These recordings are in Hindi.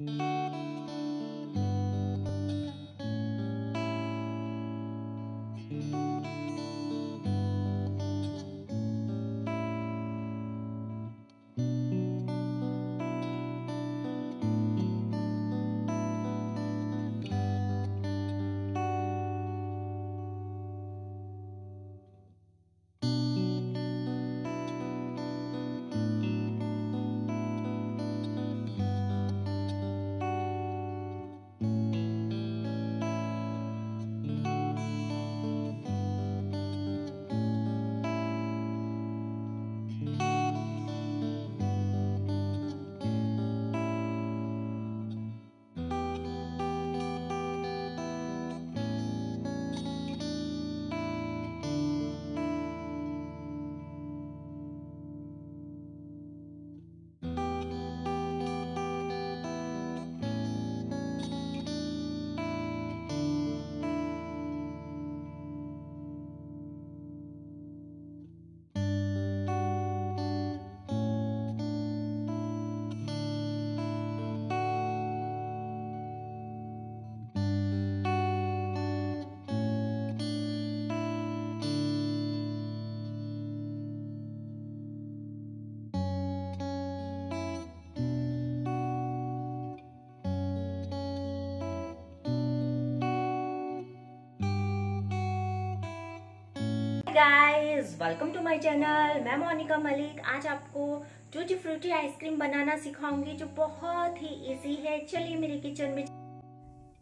Música guys welcome to my channel मैं मोनिका मलिक, आज आपको टूटी फ्रूटी आइसक्रीम बनाना सिखाऊँगी जो बहुत ही इजी है। चलिए मेरे किचन में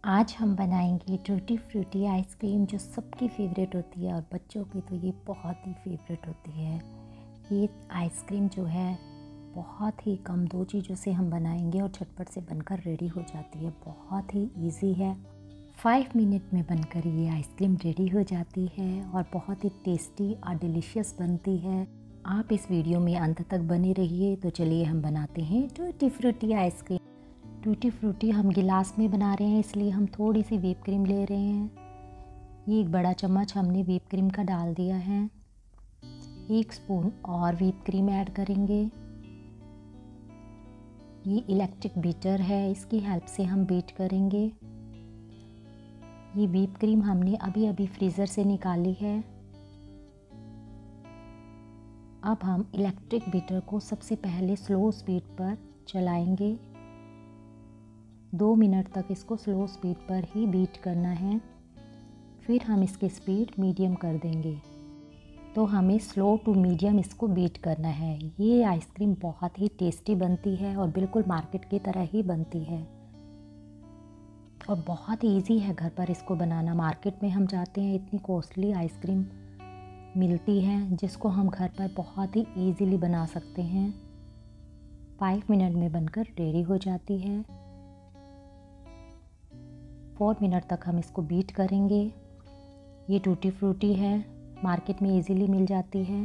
आज हम बनाएँगे टूटी फ्रूटी आइसक्रीम जो सबकी फेवरेट होती है और बच्चों की तो ये बहुत ही फेवरेट होती है। ये आइसक्रीम जो है, बहुत ही कम दो चीज़ों से हम बनाएँगे और झटपट से बनकर रेडी हो जाती है। बहुत ही इजी है। फाइव मिनट में बनकर ये आइसक्रीम रेडी हो जाती है और बहुत ही टेस्टी और डिलीशियस बनती है। आप इस वीडियो में अंत तक बने रहिए। तो चलिए हम बनाते हैं tutti frutti ice cream. Tutti frutti हम गिलास में बना रहे हैं, इसलिए हम थोड़ी सी व्हीप क्रीम ले रहे हैं। ये एक बड़ा चम्मच हमने व्हीप क्रीम का डाल दिया है। एक स्पून और व्हीप क्रीम ऐड करेंगे। ये इलेक्ट्रिक बीटर है, इसकी हेल्प से हम बीट करेंगे। ये वीप क्रीम हमने अभी अभी फ्रीज़र से निकाली है। अब हम इलेक्ट्रिक बीटर को सबसे पहले स्लो स्पीड पर चलाएँगे। दो मिनट तक इसको स्लो स्पीड पर ही बीट करना है। फिर हम इसकी स्पीड मीडियम कर देंगे। तो हमें स्लो टू मीडियम इसको बीट करना है। ये आइसक्रीम बहुत ही टेस्टी बनती है और बिल्कुल मार्केट की तरह ही बनती है। और बहुत ईजी है घर पर इसको बनाना। मार्केट में हम जाते हैं, इतनी कॉस्टली आइसक्रीम मिलती है, जिसको हम घर पर बहुत ही ईजीली बना सकते हैं। फाइव मिनट में बनकर रेडी हो जाती है। फोर मिनट तक हम इसको बीट करेंगे। ये टूटी फ्रूटी है मार्केट में इजीली मिल जाती है।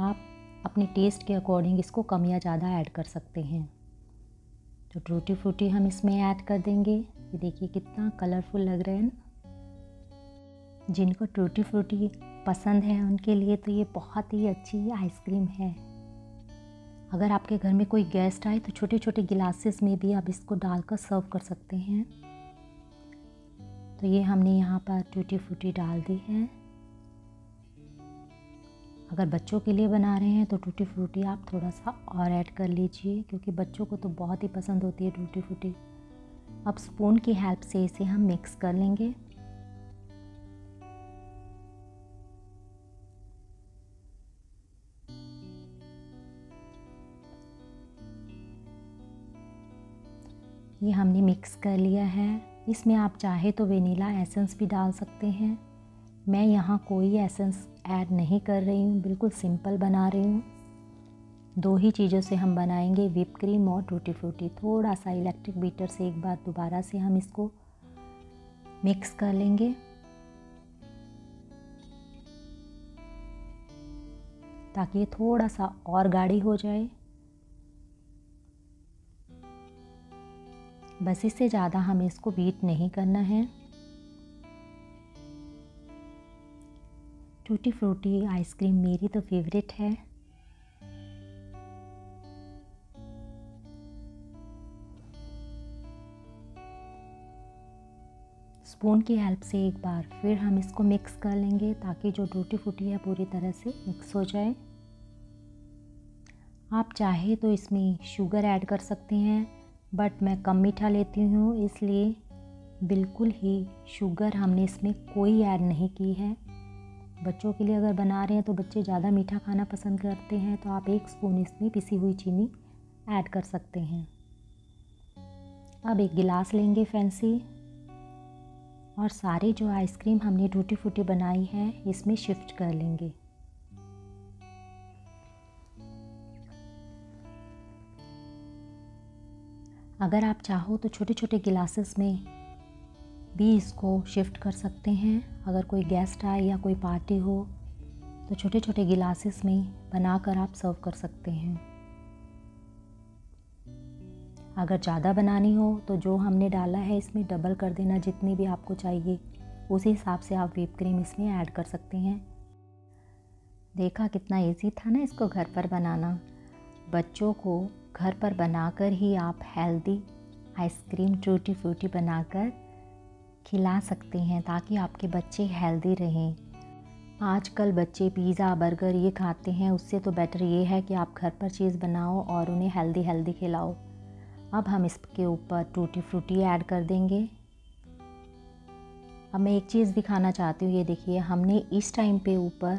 आप अपने टेस्ट के अकॉर्डिंग इसको कम या ज़्यादा ऐड कर सकते हैं। तो टूटी फ्रूटी हम इसमें ऐड कर देंगे। ये देखिए कितना कलरफुल लग रहा है ना। जिनको टूटी फ्रूटी पसंद है उनके लिए तो ये बहुत ही अच्छी आइसक्रीम है। अगर आपके घर में कोई गेस्ट आए तो छोटे छोटे गिलासेस में भी आप इसको डालकर सर्व कर सकते हैं। तो ये हमने यहाँ पर टूटी फ्रूटी डाल दी है। अगर बच्चों के लिए बना रहे हैं तो टूटी फ्रूटी आप थोड़ा सा और ऐड कर लीजिए, क्योंकि बच्चों को तो बहुत ही पसंद होती है टूटी फ्रूटी अब स्पून की हेल्प से इसे हम मिक्स कर लेंगे। ये हमने मिक्स कर लिया है। इसमें आप चाहे तो वेनीला एसेंस भी डाल सकते हैं। मैं यहाँ कोई एसेंस ऐड नहीं कर रही हूँ, बिल्कुल सिंपल बना रही हूँ। दो ही चीज़ों से हम बनाएँगे विप क्रीम और टूटी फ्रूटी थोड़ा सा इलेक्ट्रिक बीटर से एक बार दोबारा से हम इसको मिक्स कर लेंगे। ताकि ये थोड़ा सा और गाढ़ी हो जाए। बस इससे ज़्यादा हमें इसको बीट नहीं करना है। टूटी फ्रूटी आइसक्रीम मेरी तो फेवरेट है। स्पून की हेल्प से एक बार फिर हम इसको मिक्स कर लेंगे ताकि जो टूटी फूटी है पूरी तरह से मिक्स हो जाए। आप चाहे तो इसमें शुगर ऐड कर सकते हैं, बट मैं कम मीठा लेती हूँ, इसलिए बिल्कुल ही शुगर हमने इसमें कोई ऐड नहीं की है। बच्चों के लिए अगर बना रहे हैं तो बच्चे ज़्यादा मीठा खाना पसंद करते हैं तो आप एक स्पून इसमें पिसी हुई चीनी ऐड कर सकते हैं। अब एक गिलास लेंगे फैंसी। और सारी जो आइसक्रीम हमने टूटी फूटी बनाई है, इसमें शिफ्ट कर लेंगे। अगर आप चाहो तो छोटे छोटे गिलासेस में भी इसको शिफ्ट कर सकते हैं। अगर कोई गेस्ट आए या कोई पार्टी हो तो छोटे छोटे गिलासेस में बनाकर आप सर्व कर सकते हैं। अगर ज़्यादा बनानी हो तो जो हमने डाला है इसमें डबल कर देना, जितनी भी आपको चाहिए, उसी हिसाब से आप व्हीप क्रीम इसमें ऐड कर सकते हैं। देखा कितना इजी था ना इसको घर पर बनाना। बच्चों को घर पर बनाकर ही आप हेल्दी आइसक्रीम टूटी फ्रूटी बनाकर खिला सकते हैं ताकि आपके बच्चे हेल्दी रहें। आजकल बच्चे पिज़्ज़ा, बर्गर ये खाते हैं। उससे तो बेटर ये है कि आप घर पर चीज़ बनाओ और उन्हें हेल्दी हेल्दी खिलाओ। अब हम इसके ऊपर टूटी फ्रूटी ऐड कर देंगे। अब मैं एक चीज़ दिखाना चाहती हूँ। ये देखिए, हमने इस टाइम पे ऊपर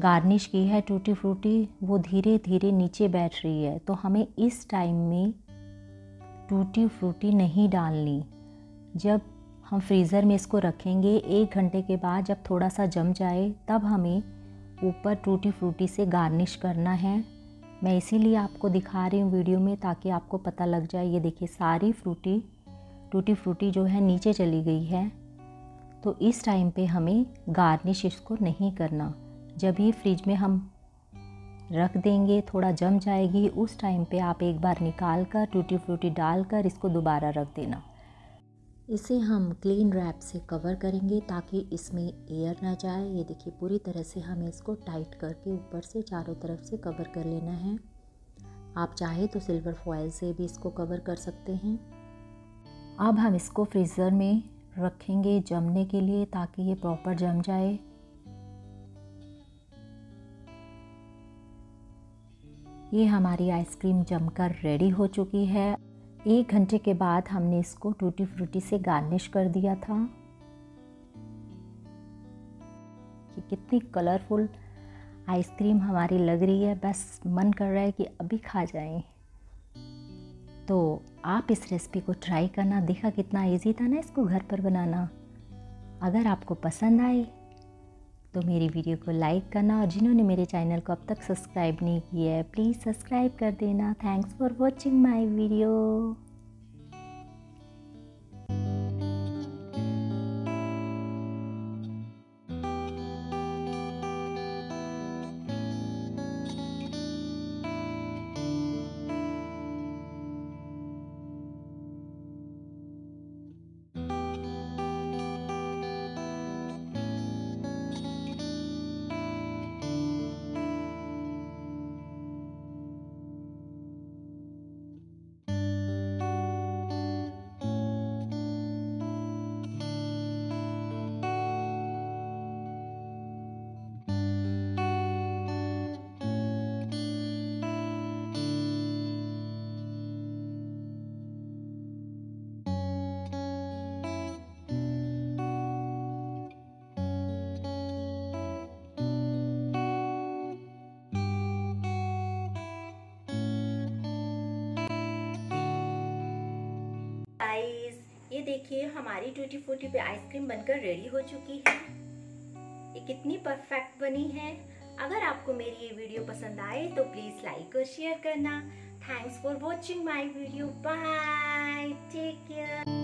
गार्निश की है टूटी फ्रूटी। वो धीरे धीरे नीचे बैठ रही है। तो हमें इस टाइम में टूटी फ्रूटी नहीं डालनी। जब हम फ्रीज़र में इसको रखेंगे। एक घंटे के बाद जब थोड़ा सा जम जाए, तब हमें ऊपर टूटी फ्रूटी से गार्निश करना है। मैं इसीलिए आपको दिखा रही हूँ वीडियो में ताकि आपको पता लग जाए। ये देखिए, सारी फ्रूटी, टूटी फ्रूटी जो है नीचे चली गई है। तो इस टाइम पे हमें गार्निश इसको नहीं करना। जब ये फ्रिज में हम रख देंगे, थोड़ा जम जाएगी, उस टाइम पे आप एक बार निकाल कर टूटी फ्रूटी डाल कर इसको दोबारा रख देना। इसे हम क्लीन रैप से कवर करेंगे ताकि इसमें एयर ना जाए। ये देखिए, पूरी तरह से हमें इसको टाइट करके ऊपर से चारों तरफ़ से कवर कर लेना है। आप चाहे तो सिल्वर फॉयल से भी इसको कवर कर सकते हैं। अब हम इसको फ्रीज़र में रखेंगे जमने के लिए ताकि ये प्रॉपर जम जाए। ये हमारी आइसक्रीम जमकर रेडी हो चुकी है। एक घंटे के बाद हमने इसको टूटी फ्रूटी से गार्निश कर दिया था। कि कितनी कलरफुल आइसक्रीम हमारी लग रही है। बस मन कर रहा है कि अभी खा जाएँ। तो आप इस रेसिपी को ट्राई करना। देखा कितना इजी था ना इसको घर पर बनाना। अगर आपको पसंद आए तो मेरी वीडियो को लाइक करना और जिन्होंने मेरे चैनल को अब तक सब्सक्राइब नहीं किया है, प्लीज़ सब्सक्राइब कर देना। Thanks for watching my video. ये देखिए, हमारी ट्वेंटी फोर्टी पे आइसक्रीम बनकर रेडी हो चुकी है। ये कितनी परफेक्ट बनी है। अगर आपको मेरी ये वीडियो पसंद आए तो प्लीज़ लाइक और शेयर करना। Thanks for watching my video. Bye. Take care.